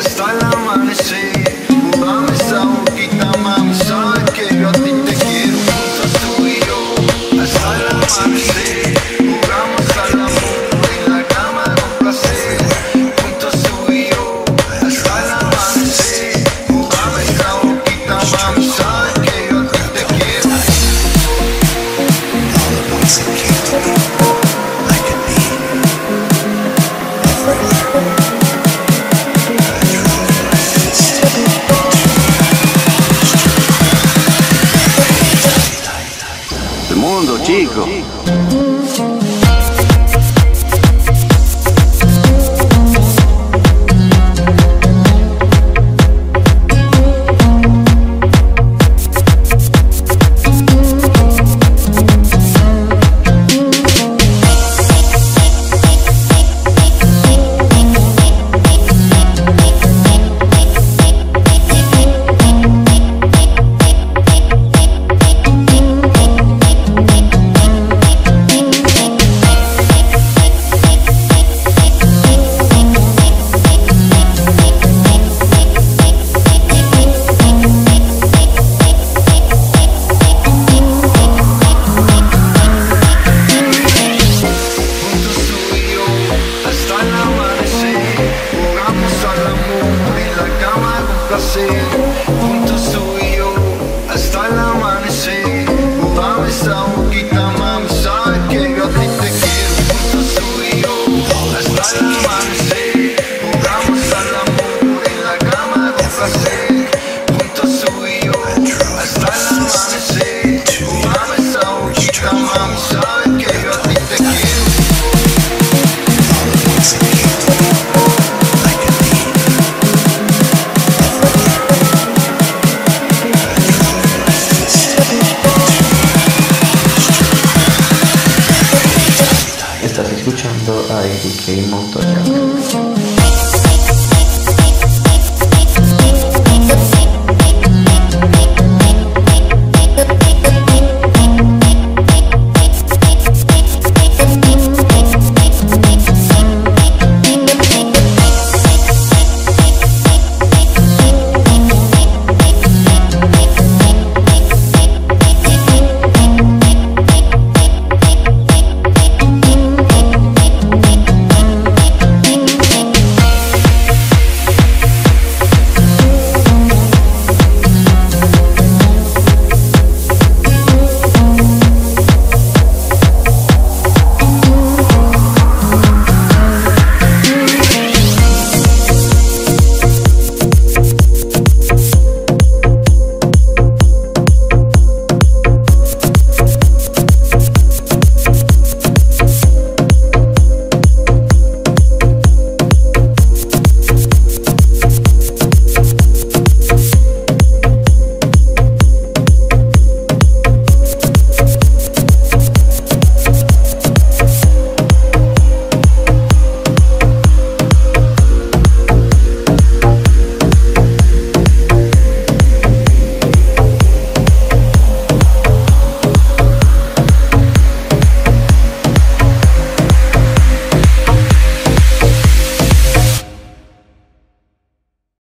hasta el amanecer Mami, esa boquita, mami, sabes que chico. hacer junto tú y yo hasta el amanecer. Dame esa boquita conducendo a Eric in montagna.